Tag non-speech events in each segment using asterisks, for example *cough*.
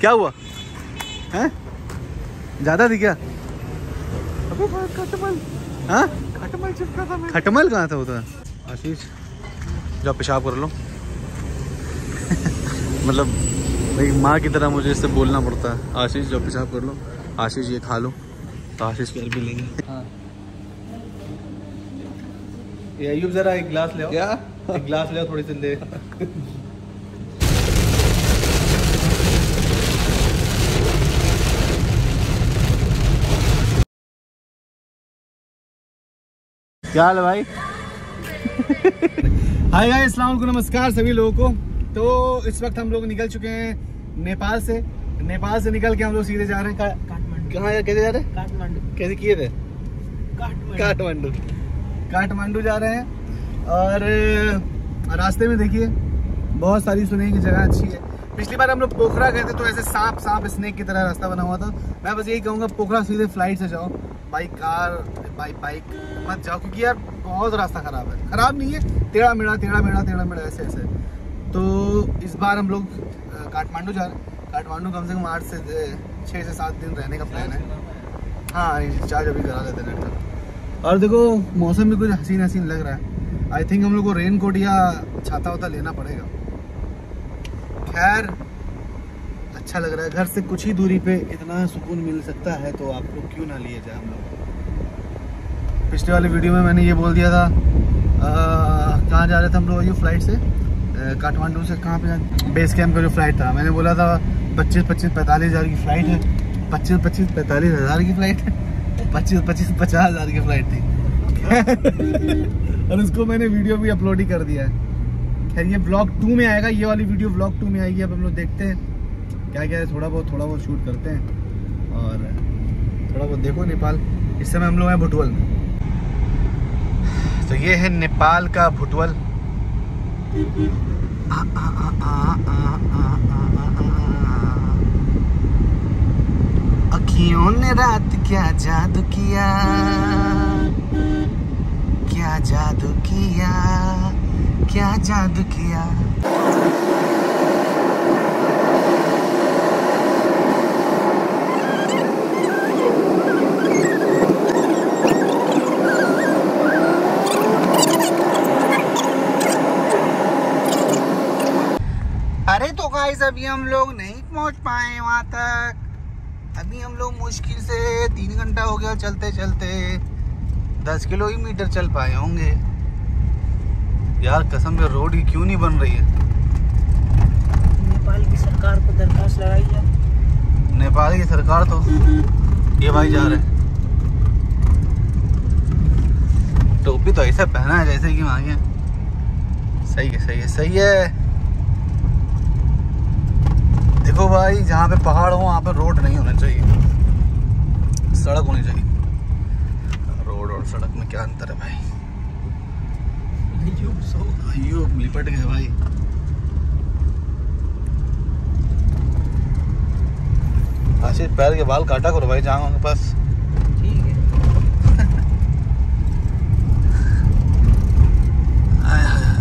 क्या हुआ? हैं? ज़्यादा थी क्या अबे खटमल हाँ? खटमल चिपका था मैं खटमल कहाँ था वो तो? आशीष जाओ पेशाब कर लो। *laughs* मतलब भाई माँ की तरह मुझे इससे बोलना पड़ता है। आशीष जाओ पेशाब कर लो। आशीष ये खा लो। तो आशीष कर भी लेंगे। हाँ। ये अयूब जरा एक गिलास ले आओ। क्या? एक गिलास ले आओ थोड़ी सी ले *laughs* क्या हाल भाई? हाय गाइस अस्सलाम वालेकुम नमस्कार सभी लोगों को। तो इस वक्त हम लोग निकल चुके हैं नेपाल से। नेपाल से निकल के हम लोग सीधे जा रहे हैं का- काठमांडू। कहाँ कैसे जा रहे हैं? काठमांडू। कैसे किए थे? काठमांडू। काठमांडू। काठमांडू जा रहे हैं। और रास्ते में देखिए बहुत सारी सुने की जगह अच्छी है। पिछली बार हम लोग पोखरा गए थे तो ऐसे सांप सांप स्नेक की तरह रास्ता बना हुआ था। मैं बस यही कहूँगा, पोखरा सीधे फ़्लाइट से जाओ। बाइक कार बाइक बाइक मत जाओ, क्योंकि यार बहुत रास्ता खराब है। खराब नहीं है टेढ़ा मेढ़ा टेढ़ा मेढ़ा टेढ़ा मेढ़ा ऐसे ऐसे। तो इस बार हम लोग काठमांडू जा रहे हैं। काठमांडू कम से कम आठ से छः से सात दिन रहने का प्लान है। हाँ रिचार्ज अभी करा लेते नेट और देखो, मौसम भी कुछ हसीन हसीन लग रहा है। आई थिंक हम लोग को रेन कोट या छाता वाता लेना पड़ेगा। खैर अच्छा लग रहा है। घर से कुछ ही दूरी पे इतना सुकून मिल सकता है तो आप लोग क्यों ना लिए जाए हम लोग? पिछले वाले वीडियो में मैंने ये बोल दिया था कहाँ जा रहे थे हम लोग ये फ़्लाइट से? काठमांडू से। कहाँ पे बेस कैंप का जो फ़्लाइट था। मैंने बोला था पच्चीस पच्चीस पैंतालीस हज़ार की फ़्लाइट है। पच्चीस पच्चीस पैंतालीस हज़ार की फ़्लाइट है। पच्चीस पच्चीस पचास हज़ार की फ़्लाइट थी। *laughs* और उसको मैंने वीडियो भी अपलोड ही कर दिया है। खैर, ये ब्लॉग टू में आएगा, ये वाली वीडियो ब्लॉग टू में आएगी, अब हम लोग देखते हैं क्या क्या है थोड़ा बहुत थोड़ा बहुत शूट करते हैं। और थोड़ा बहुत देखो नेपाल। इस समय हम लोग हैं भुटवल में। तो ये है नेपाल का भुटवल अखियों ने रात क्या जादू किया? क्या जादू किया? क्या जादू किया? अरे तो गाइस अभी हम लोग नहीं पहुँच पाए वहाँ तक। अभी हम लोग मुश्किल से तीन घंटा हो गया चलते चलते दस किलोमीटर चल पाए होंगे। यार कसम से रोड की क्यों नहीं बन रही है? नेपाल की सरकार को दरखास्त लगाई है नेपाल की सरकार तो ये भाई जा रहे हैं। टोपी तो ऐसा पहना है जैसे कि वहाँ के। सही है सही है सही है। देखो भाई जहाँ पे पहाड़ हो वहाँ पे रोड नहीं होना चाहिए। सड़क होनी चाहिए। रोड और सड़क में क्या अंतर है भाई? अयो लिपट गए भाई आशीष पैर के बाल काटा करो भाई जहाँ के पास ठीक है।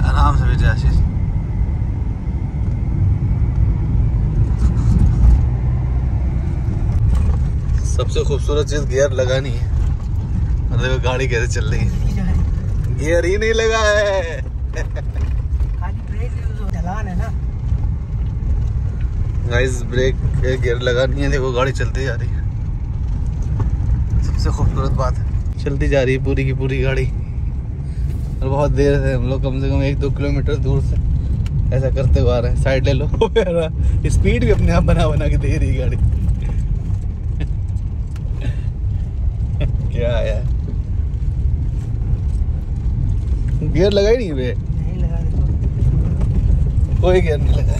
आराम से भेजे आशीष। सबसे खूबसूरत चीज़ गियर लगानी है। देखो गाड़ी कैसे चल रही है। गियर ही नहीं लगा है। खाली ब्रेक ढलान है ना। गाइस ब्रेक गियर लगानी है। देखो गाड़ी चलती जा रही है। सबसे खूबसूरत बात है। चलती जा रही है पूरी की पूरी गाड़ी। और बहुत देर से हम लोग कम से कम एक दो किलोमीटर दूर से ऐसा करते हुए आ रहे हैं। साइड ले लो। *laughs* स्पीड भी अपने आप बना बना के दे रही गाड़ी। *laughs* क्या यार। गियर लगा ही नहीं बे नहीं लगा कोई गियर नहीं लगा।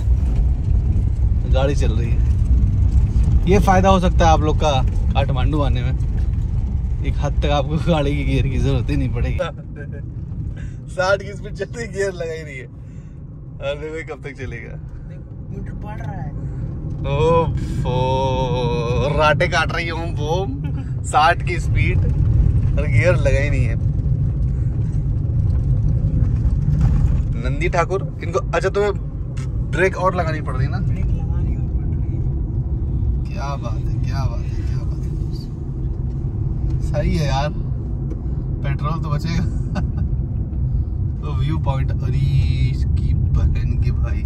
गाड़ी चल रही है। ये फ़ायदा हो सकता है आप लोग का काठमांडू आने में। एक हद तक आपको गाड़ी की गियर की ज़रूरत ही नहीं पड़ेगी। साठ की स्पीड चलती गियर लगा ही नहीं है। अरे भाई कब तक चलेगा? मीटर बढ़ रहा है। ओफो राटे काट रही हूँ बोम साठ की स्पीड और गियर लगा ही नहीं है। नंदी ठाकुर इनको अच्छा तुम्हें ब्रेक और लगानी पड़ रही ना? क्या बात है क्या बात है क्या बात है। सही है यार पेट्रोल तो बचेगा। *laughs* तो व्यू पॉइंट अरे इसकी बहन के भाई।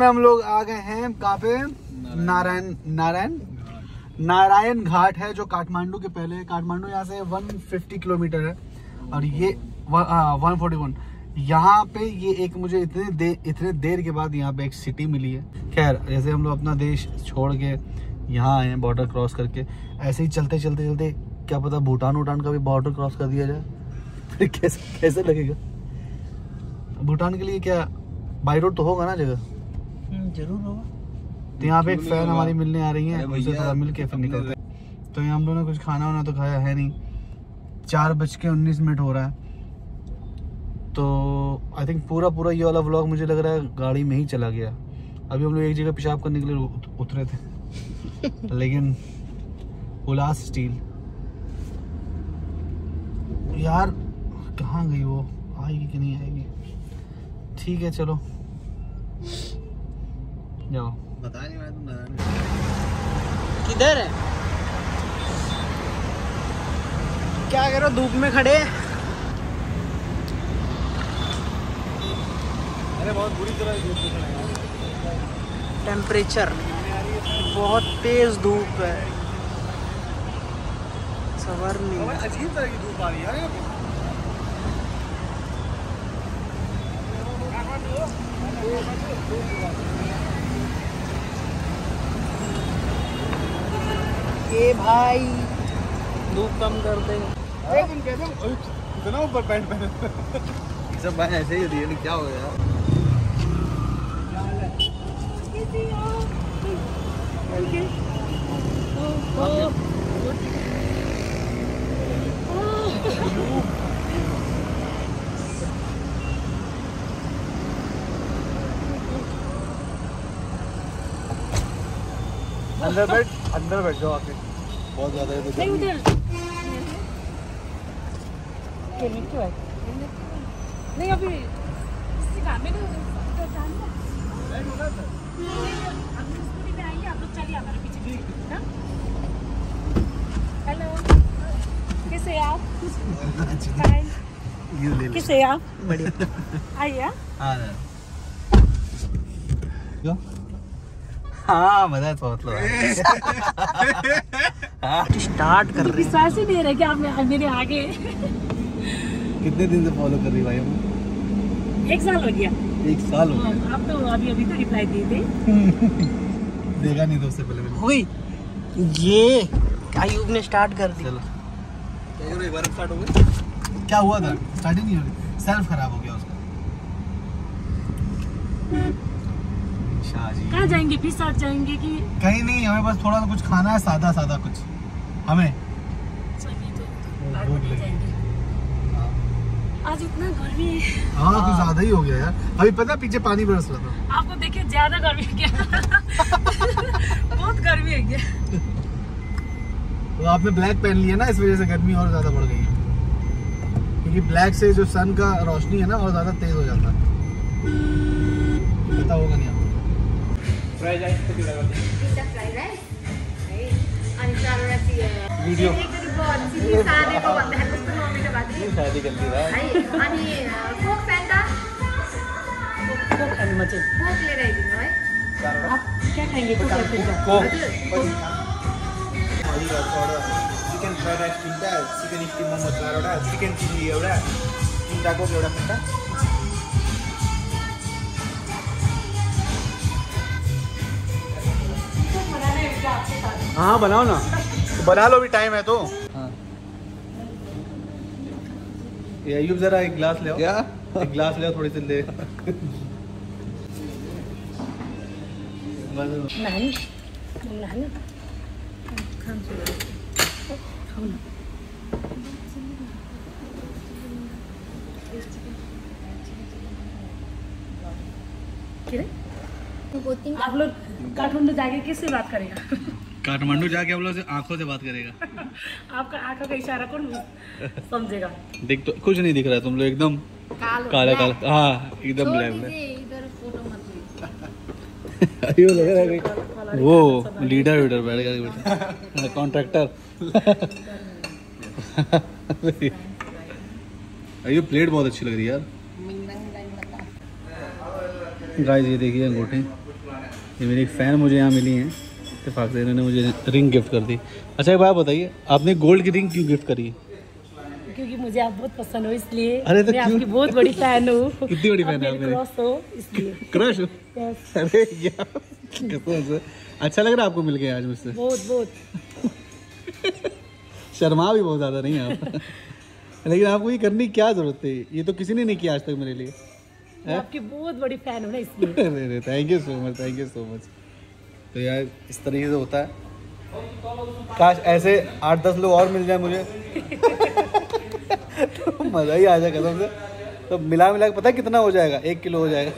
समय हम लोग आ गए हैं कहाँ पे? नारायण। नारायण नारायण? घाट है जो काठमांडू के पहले। काठमांडू यहाँ से 150 किलोमीटर है। और ये वन फोर्टी वन यहाँ पे ये एक मुझे इतने दे इतने देर के बाद यहाँ पे एक सिटी मिली है। खैर जैसे हम लोग अपना देश छोड़ के यहाँ आए हैं बॉर्डर क्रॉस करके ऐसे ही चलते चलते चलते क्या पता भूटान वूटान का भी बॉर्डर क्रॉस कर दिया जाए। फिर कैसे कैसे लगेगा? भूटान के लिए क्या बाई रोड तो होगा ना जगह? ज़रूर होगा। तो यहाँ पे एक फ़ैन हमारी मिलने आ रही है उनसे थोड़ा मिल के फिर निकलते हैं। तो यहाँ हम लोगों ने कुछ खाना वाना तो खाया है नहीं। चार बज के उन्नीस मिनट हो रहा है। तो आई थिंक पूरा पूरा ये वाला व्लॉग मुझे लग रहा है गाड़ी में ही चला गया। अभी हम लोग एक जगह पेशाब करने के लिए उतरे थे। *laughs* लेकिन उलास स्टील। यार कहाँ गई वो? आएगी कि नहीं आएगी? ठीक है चलो। जाओ बता नहीं मैं तुम नारायण किधर है? क्या करो धूप में खड़े अरे बहुत बुरी तरह धूप में खड़ा है टेम्परेचर बहुत तेज धूप है। सवर नहीं। अजीब तरह की धूप आ रही है यार यहाँ ये भाई। धूप कम कर दे। इतना ऊपर पैंट पहने। सब भाई ऐसे ही रियल क्या हो गया? अंदर बैठ। अंदर बैठ जाओ आके। बहुत ज़्यादा है तो नहीं उधर। ये नीचे है? नहीं अभी किसी काम में में आएँगे आप हाँ? हेलो। कैसे आप? फाइन ये ले ले कैसे हैं आप? बढ़िया *laughs* आइए हाँ? हाँ क्यों हाँ। तो मतलब स्टार्ट कर रही विश्वास ही नहीं रहा कि आप मेरे आगे। कितने दिन से फॉलो कर रही भाई हम? एक साल हो गया। एक साल हो हाँ, आप तो अभी अभी तो रिप्लाई दिए थे। गया देखा नहीं था उससे पहले मैंने। हुई ये आयुब ने स्टार्ट कर दी? चलो। एक बार स्टार्ट हो गई क्या हुआ था? स्टार्टिंग नहीं हो रही। सेल्फ खराब हो गया उसका। शाहजी कहाँ जाएँगे? फिर साथ जाएँगे कि कहीं नहीं हमें बस थोड़ा सा कुछ खाना है सादा सादा कुछ। हमें। तो। जाएँगे। आज इतना गर्मी है। हाँ कुछ ज़्यादा ही हो गया यार। अभी पता पीछे पानी बरस रहा था। आपको देखिए ज़्यादा गर्मी है क्या बहुत गर्मी है क्या? तो आपने ब्लैक पहन लिया ना इस वजह से गर्मी और ज़्यादा बढ़ गई। है क्योंकि ब्लैक से जो सन का रोशनी है ना और ज़्यादा तेज हो जाता है। पता होगा नहीं फ्राइड राइस कति लगाते Kita fried rice. है अनि चारवटा चिया भिडियो। सानेको भन्दाखेरि कस्तो नमिठो भएको थियो शादी कर दी है अनि कोक फ्यान्टा कोक खाने में कोक लिएर आइदिनु है आप क्या खाएँगे? कोक या चिकन फ्राइड राइस तिनवटा चिकन स्टिम मोमो चारवटा चिकन चिल्ली एउटा तिनवटाको एउटा फ्यान्टा है हाँ बनाओ ना। बना लो भी टाइम है तो। ये अयुब जरा एक गिलास ले क्या? एक गिलास ले थोड़ी सी ले आप लोग काठमांडू जाके किससे बात करेगा? काठमांडू जाके हम लोग से आँखों से बात करेगा। *laughs* आपका आँखों का इशारा कौन समझेगा? देख तो कुछ नहीं दिख रहा तुम लोग एकदम कालो। काला हाँ एकदम ब्लैक *laughs* लग रहा है वो लीडर वीडर बैठ गया कॉन्ट्रैक्टर अयुब प्लेट बहुत अच्छी लग रही है यार। गाइस ये देखिए अंगूठी। ये मेरी एक फ़ैन मुझे यहाँ मिली है। इतफाक से इन्होंने मुझे रिंग गिफ्ट कर दी। अच्छा एक बात बताइए आपने गोल्ड की रिंग क्यों गिफ्ट करी? क्योंकि मुझे आप बहुत पसंद हो इसलिए अरे तो मैं? आपकी बहुत बड़ी फ़ैन हूँ। *laughs* कितनी बड़ी fan है हो इसलिए। *laughs* क्रश अरे यार अच्छा लग रहा है आपको मिल गया आज मुझसे? बहुत बहुत। *laughs* शर्मा भी बहुत ज़्यादा नहीं है आप। लेकिन आपको ये करने की क्या ज़रूरत थी? ये तो किसी ने नहीं किया आज तक मेरे लिए। मैं आपकी बहुत बड़ी फ़ैन हूँ ना इसलिए। अरे thank you so much thank you so much तो यार इस तरीके से होता है। काश ऐसे आठ दस लोग और मिल जाए मुझे। *laughs* तो मज़ा ही आ जाए कसम से। तो मिला मिला के पता है कितना हो जाएगा? एक किलो हो जाएगा। *laughs*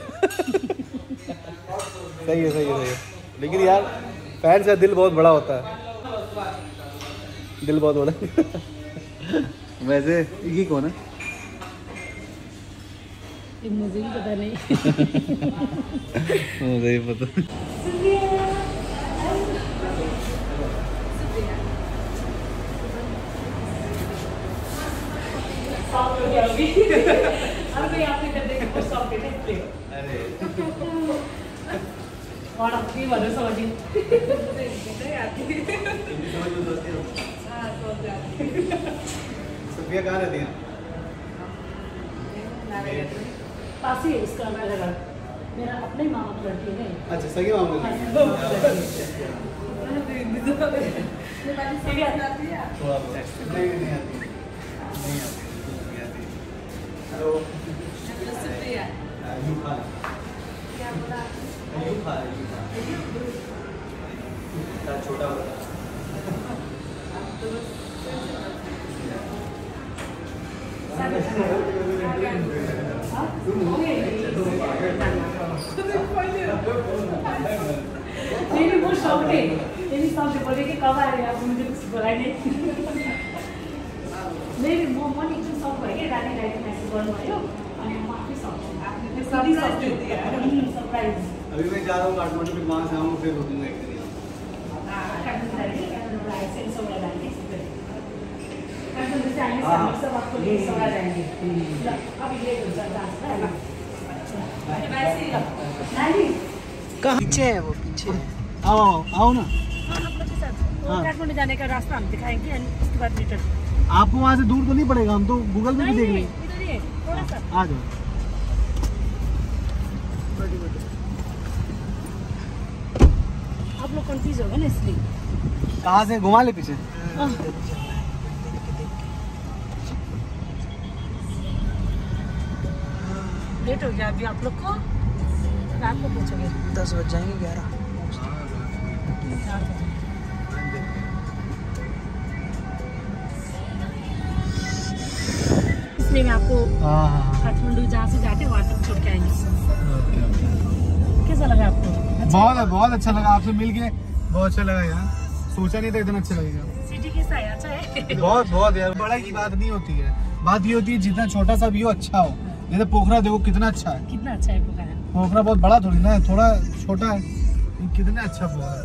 सही है सही है सही है। लेकिन यार फ़ैन का दिल बहुत बड़ा होता है। दिल बहुत बड़ा। *laughs* वैसे ये कौन है? ये मुझे भी पता नहीं। *laughs* मुझे ही पता हो है और अपनी मदद समझी सुफिया कहाँ रहती है? पास ही है उसका मेरा घर। मेरा अपने मामा की लड़की है। अच्छा सही मामले हाँ, में। वो लड़की है। थोड़ा बहुत नहीं नहीं आती। नहीं आती नहीं आती। हेलो। इतना छोटा बड़ा *laughs* *laughs* नहीं नहीं वो शौक है मेरी सामने बोले कि कब आ रहे आप मुझे कुछ बोलाइए नहीं नहीं म म नि एकदम सक भयो कि राति राति म्यासेज गर्नुभयो सरप्राइज़ अभी मैं जा रहा हूँ काठमांडू फिर वहाँ से आऊँ फिर रुकूँगा एक दिन नानी? कहाँ? पीछे है वो पीछे है। आओ आओ आओ ना। हाँ, आप लोग के साथ। वो हाँ। काठमांडू जाने का रास्ता हम दिखाएँगे उसके बाद रिटर्न आपको वहाँ से दूर तो नहीं पड़ेगा हम तो गूगल में भी देख लेंगे। इधर ही है थोड़ा सा। आ जाओ। आप लोग कंफ्यूज हो गए ना इसलिए। कहाँ से? घुमा ले पीछे। लेट हो गया अभी आप लोग को रात को पूछोगे। दस बज जाएँगे ग्यारह। इसलिए मैं आपको हाँ हाँ काठमांडू जहाँ से जाते वहाँ तक छोड़ के आएँगे। कैसा लगा आपको? अच्छा बहुत बहुत अच्छा लगा आपसे मिल के बहुत अच्छा लगा यार। सोचा नहीं था इतना अच्छा लगेगा। सिटी कैसा है अच्छा है। बहुत बहुत यार बड़ा की बात नहीं होती है। बात ये होती है जितना छोटा सा भी हो अच्छा हो। जैसे पोखरा देखो कितना अच्छा है। कितना अच्छा है पोखरा? पोखरा बहुत बड़ा थोड़ी ना है थोड़ा छोटा है। कितना अच्छा पोखरा है।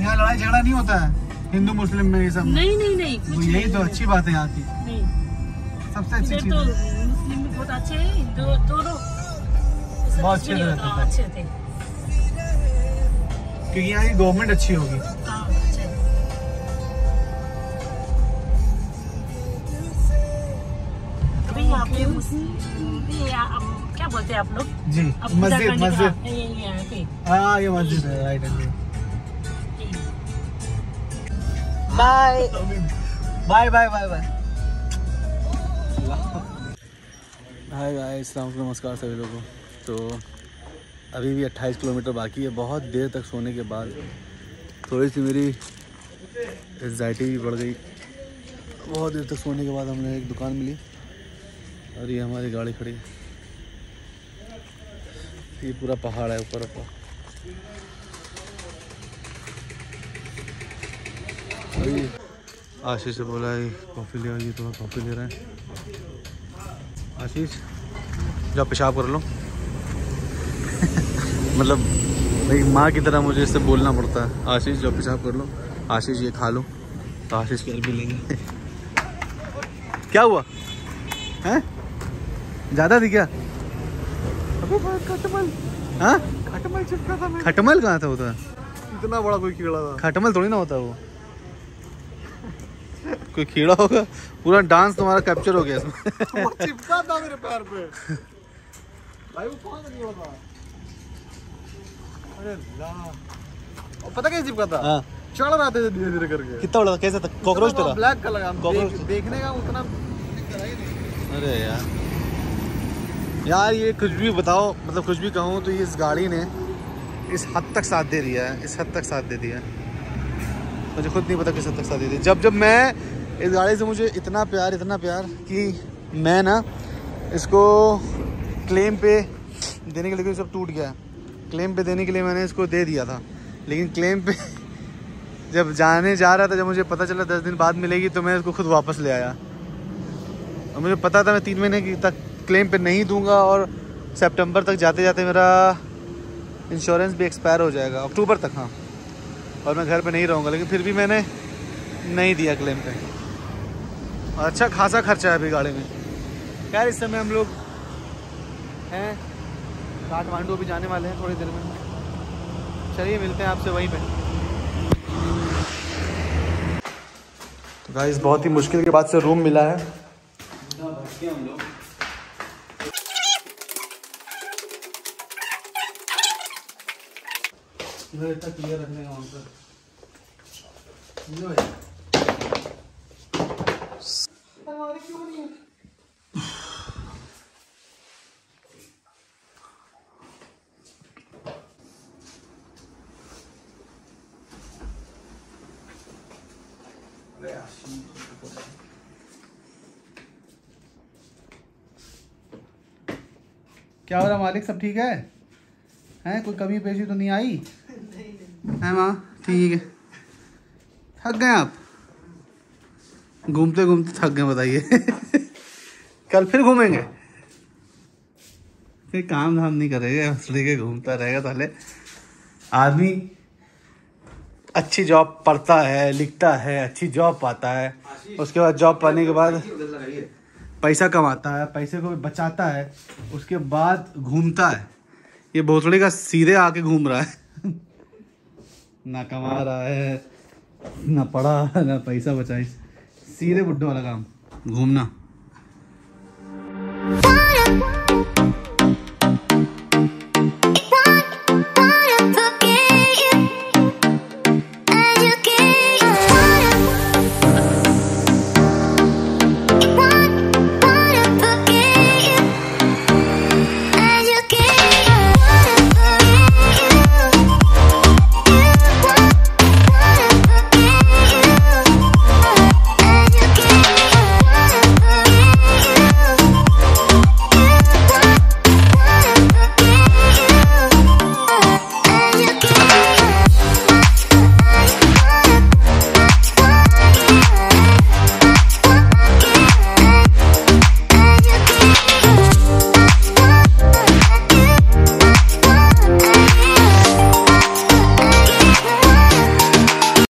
यहाँ लड़ाई झगड़ा नहीं होता है हिंदू मुस्लिम में ये सब नहीं नहीं नहीं कुछ यही तो अच्छी बात है यहाँ की। सबसे अच्छी चीज़ तो मुस्लिम बहुत अच्छे हैं दोनों। बहुत अच्छे रहते होता, अच्छे थे। क्योंकि यहाँ की गवर्नमेंट अच्छी होगी। क्या बोलते हैं आप लोग? जी मस्जिद मस्जिद। ये ये हाँ ये मस्जिद है राइट है bye bye bye bye bye hi guys नमस्कार सभी लोगों। तो अभी भी 28 किलोमीटर बाकी है बहुत देर तक सोने के बाद थोड़ी सी मेरी एग्जाइटी भी बढ़ गई। बहुत देर तक सोने के बाद हमने एक दुकान मिली। और ये हमारी गाड़ी खड़ी है। ये पूरा पहाड़ है ऊपर ऊपर। आशीष से बोला है, कॉफ़ी ले आइए, थोड़ा कॉफ़ी ले रहे हैं। आशीष, जाओ पेशाब कर लो। *laughs* मतलब भाई, माँ की तरह मुझे इससे बोलना पड़ता है। आशीष, जाओ पेशाब कर लो। आशीष, ये खा लो। तो आशीष फिर भी लेंगे। *laughs* क्या हुआ? हैं? ज़्यादा थी क्या खटमल। हाँ? खटमल चिपका था खटमल कहाँ था होता इतना बड़ा कोई कीड़ा था। खटमल थोड़ी ना होता वो। कोई कीड़ा होगा? पूरा डांस तुम्हारा कैप्चर हो गया इसमें। वो चिपका था मेरे पैर पे। भाई वो कौन सा कीड़ा था? अरे और पता कैसे चिपका था? हाँ। चढ़ रहा था धीरे धीरे करके। कितना बड़ा? था? कैसा था कॉकरोच तेरा? ब्लैक कलर का। देखने का उतना अरे यार। यार, ये कुछ भी बताओ मतलब कुछ भी कहूँ तो ये इस गाड़ी ने इस हद तक साथ दे दिया है, इस हद तक साथ दे दिया है। मुझे खुद नहीं पता किस हद तक साथ दे दिया। जब जब मैं इस गाड़ी से मुझे इतना प्यार इतना प्यार कि मैं ना इसको क्लेम पे देने के लिए सब टूट गया क्लेम पे देने के लिए मैंने इसको दे दिया था, लेकिन क्लेम पे *laughs* जब जाने जा रहा था, जब मुझे पता चला दस दिन बाद मिलेगी तो मैं इसको खुद वापस ले आया। और मुझे पता था मैं तीन महीने की तक क्लेम पे नहीं दूँगा और सितंबर तक जाते जाते मेरा इंश्योरेंस भी एक्सपायर हो जाएगा। अक्टूबर तक हाँ। और मैं घर पे नहीं रहूँगा लेकिन फिर भी मैंने नहीं दिया क्लेम पे। और अच्छा खासा खर्चा है अभी गाड़ी में। यार इस समय हम लोग हैं काठमांडू अभी जाने वाले हैं थोड़ी देर में। चलिए मिलते हैं आपसे वहीं पे। तो गाइस बहुत ही मुश्किल के बाद से रूम मिला है। इधर इतना क्लियर रखने का वहाँ समझो भाई? क्या हो? रहा मालिक? सब ठीक है? हैं? कोई कमी पेशी तो नहीं आई? है माँ? ठीक है। थक गए आप? घूमते घूमते थक गए, बताइए। *laughs* कल फिर घूमेंगे? फिर काम धाम नहीं करेगा, बस लेके घूमता रहेगा पहले। आदमी अच्छी जॉब पढ़ता है, लिखता है, अच्छी जॉब पाता है। उसके बाद जॉब पाने के बाद पैसा कमाता है, पैसे को बचाता है, उसके बाद घूमता है। ये भोसड़ी का सीधे आके घूम रहा है। ना कमा रहा है ना पढ़ा ना पैसा बचाई सीधे बुढ़ो वाला काम घूमना।